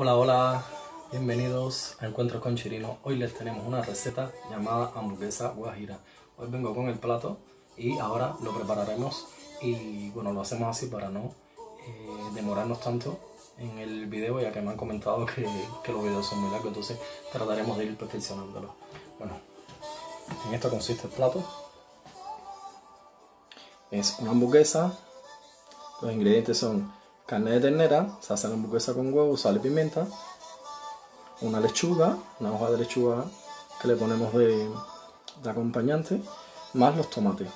Hola, hola, bienvenidos a Encuentros con Chirino. Hoy les tenemos una receta llamada hamburguesa guajira. Hoy vengo con el plato y ahora lo prepararemos y bueno, lo hacemos así para no eh, demorarnos tanto en el video ya que me han comentado que, que los videos son muy largos, entonces trataremos de ir perfeccionándolo. Bueno, en esto consiste el plato. Es una hamburguesa. Los ingredientes son carne de ternera, se hace la hamburguesa con huevo, sal y pimienta, una lechuga, una hoja de lechuga que le ponemos de, acompañante, más los tomates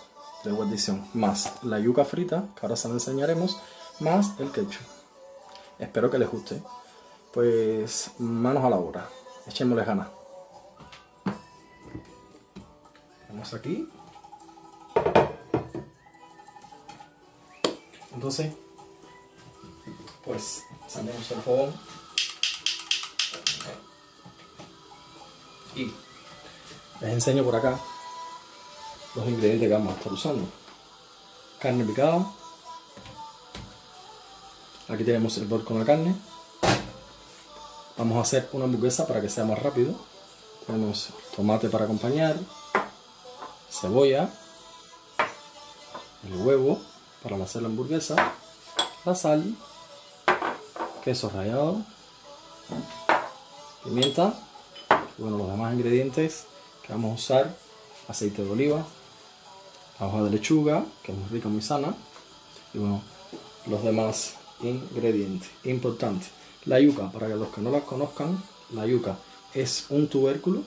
de guarnición, más la yuca frita, que ahora se la enseñaremos, más el ketchup. Espero que les guste. Pues manos a la obra, echémosle ganas. Vamos aquí. Entonces, pues encendemos el fogón y les enseño por acá los ingredientes que vamos a estar usando. Carne picada. Aquí tenemos el bol con la carne. Vamos a hacer una hamburguesa para que sea más rápido. Tenemos tomate para acompañar, cebolla, el huevo para hacer la hamburguesa, la sal, queso rallado, pimienta, y bueno, los demás ingredientes que vamos a usar, aceite de oliva, la hoja de lechuga, que es muy rica, muy sana, y bueno, los demás ingredientes. Importante, la yuca, para los que no la conozcan, la yuca es un tubérculo,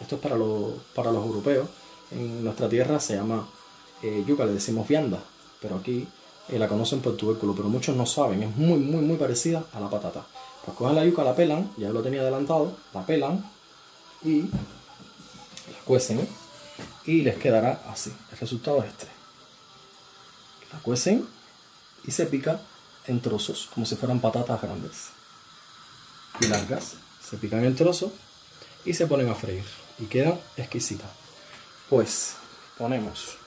esto es para los, para los europeos, en nuestra tierra se llama eh, yuca, le decimos vianda, pero aquí eh, la conocen por tubérculo, pero muchos no saben, es muy, muy, muy parecida a la patata. Pues cogen la yuca, la pelan, ya lo tenía adelantado, la pelan y la cuecen y les quedará así. El resultado es este. La cuecen y se pica en trozos, como si fueran patatas grandes y largas. Se pican en trozos y se ponen a freír y quedan exquisitas. Pues ponemos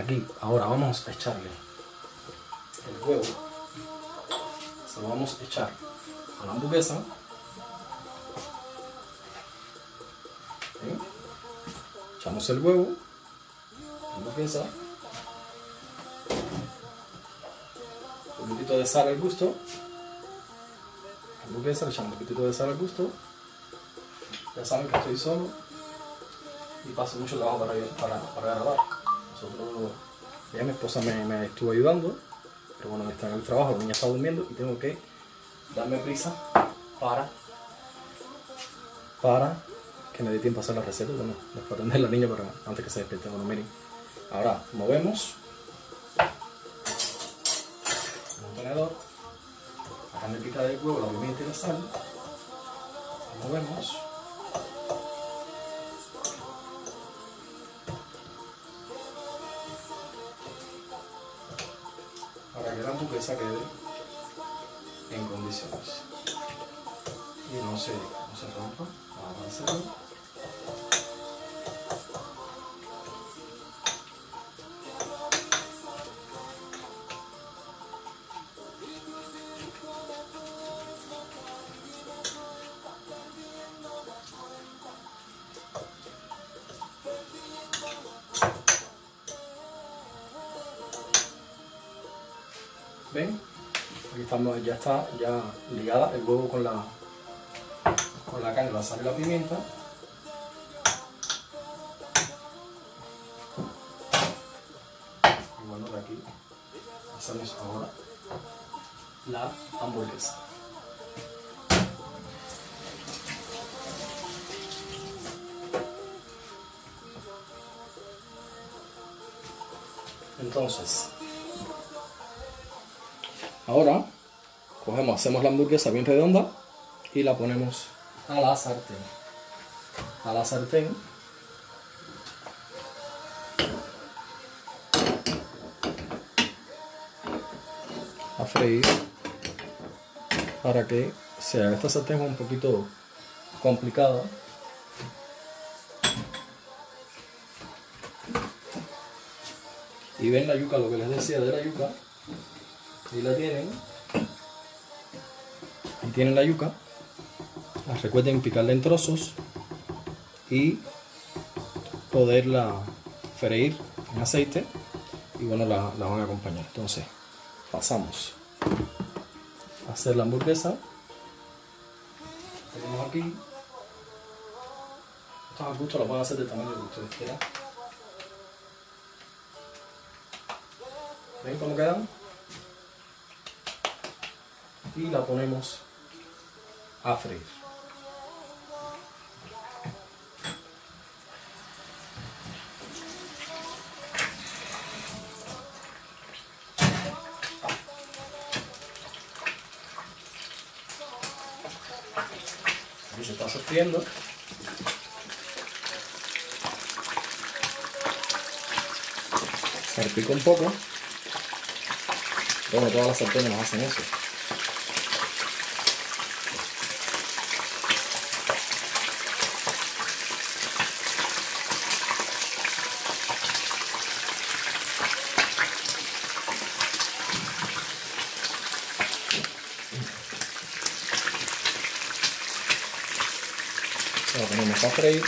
aquí, ahora vamos a echarle el huevo, se lo vamos a echar a la hamburguesa. Echamos el huevo, la hamburguesa, un poquito de sal al gusto, la hamburguesa le echamos un poquito de sal al gusto, ya saben que estoy solo y paso mucho trabajo para, para, para grabar. Ya mi esposa me, estuvo ayudando, pero bueno, está en el trabajo, la niña está durmiendo y tengo que darme prisa para, para que me dé tiempo a hacer la receta. Bueno, después atender a la niña para, antes que se despierte. Bueno, miren, ahora movemos un tenedor, la carne del huevo, la pimienta y la sal, movemos. Que la hamburguesa quede en condiciones. Y no se, no se rompa vamos ya está ya ligada el huevo con la, con la carne, la sal y la pimienta. Y bueno, de aquí hacemos ahora la hamburguesa. Entonces, Ahora cogemos, hacemos la hamburguesa bien redonda y la ponemos a la sartén. A la sartén. A freír para que sea esta sartén un poquito complicada. Y ven la yuca, lo que les decía de la yuca, y la tienen Tienen la yuca. Recuerden picarla en trozos y poderla freír en aceite y bueno la, van a acompañar. Entonces pasamos a hacer la hamburguesa. Tenemos aquí. A gusto lo pueden hacer del tamaño que ustedes quieran. ¿Ven cómo quedan? Y la ponemos a. Aquí se está sofriendo. Salpico un poco. Bueno, todas las sartenes nos hacen eso. Lo ponemos a freír.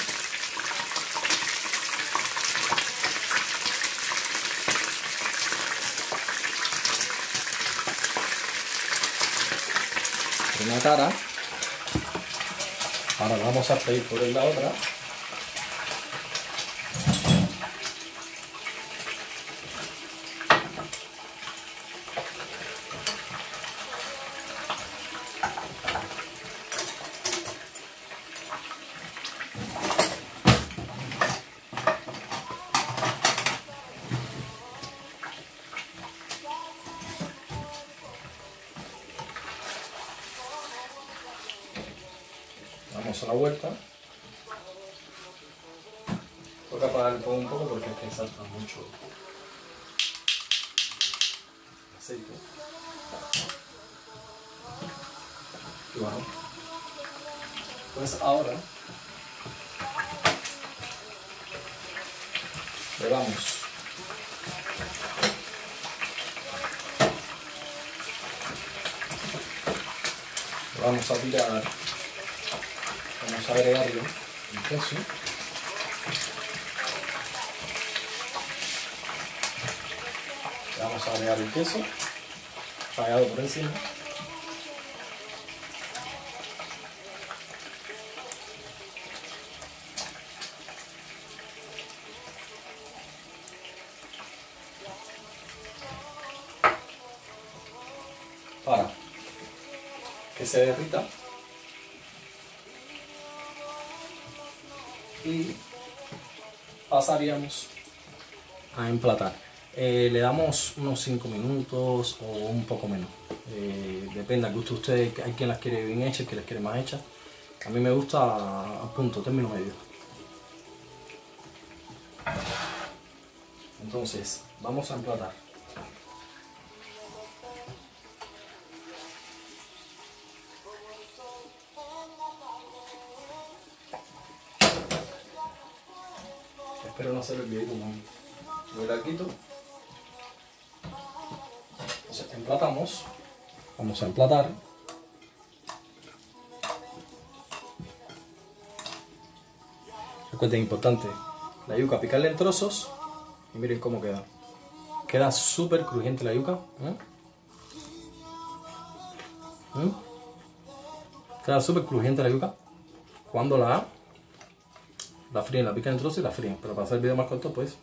Una cara. Ahora vamos a freír por la otra. A la vuelta. Toca apagar el fuego un poco porque es que salta mucho aceite. Bueno, pues ahora le damos vamos a tirar vamos a agregarle el queso vamos a agregar el queso rallado por encima. Para que se derrita y pasaríamos a emplatar. Eh, le damos unos 5 minutos o un poco menos. Eh, depende al gusto de ustedes. Hay quien las quiere bien hechas, quien las quiere más hechas. A mí me gusta a punto, término medio. Entonces, vamos a emplatar. Hacer el videito muy, muy larguito. Entonces emplatamos. Vamos a emplatar. Recuerden, importante, la yuca picarla en trozos y miren cómo queda. Queda súper crujiente la yuca. ¿eh? ¿Mm? Queda súper crujiente la yuca. Cuando la la fríen, la pican en trozos y la fríen. Pero para hacer el video más corto, pues.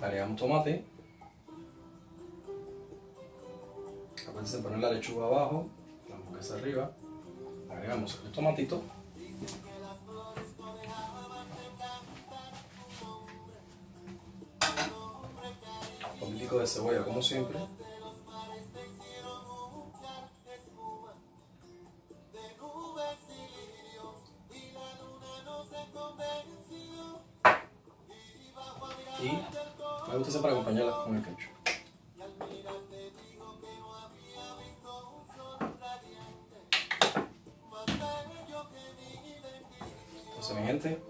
Agregamos tomate. Acuérdense de poner la lechuga abajo, la hamburguesa arriba. Agregamos el tomatito. Un poquitico de cebolla como siempre. Mi gente,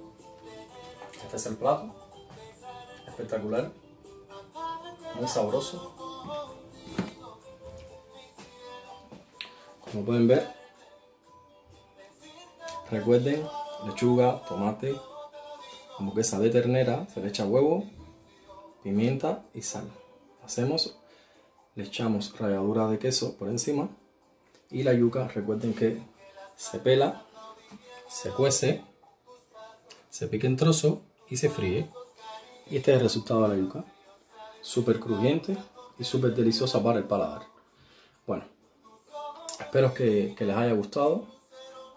este es el plato, espectacular, muy sabroso. Como pueden ver, recuerden lechuga, tomate, hamburguesa de ternera, se le echa huevo, pimienta y sal. Hacemos, le echamos ralladura de queso por encima y la yuca, recuerden que se pela, se cuece, se pica en trozos y se fríe. Y este es el resultado de la yuca. Súper crujiente y súper deliciosa para el paladar. Bueno, espero que, que les haya gustado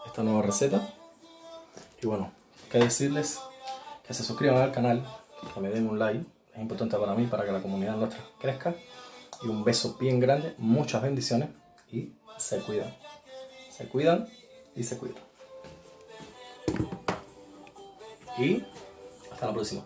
esta nueva receta. Y bueno, que decirles que se suscriban al canal, que me den un like, es importante para mí, para que la comunidad nuestra crezca. Y un beso bien grande, muchas bendiciones y se cuidan. Se cuidan y se cuidan. Y hasta la próxima.